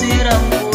será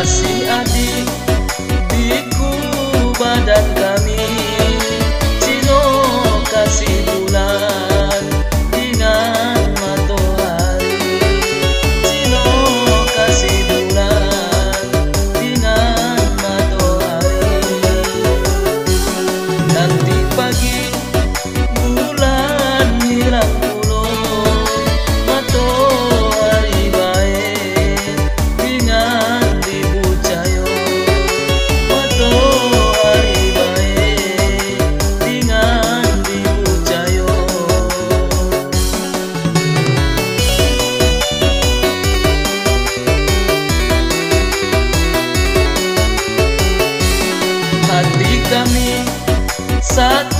así. To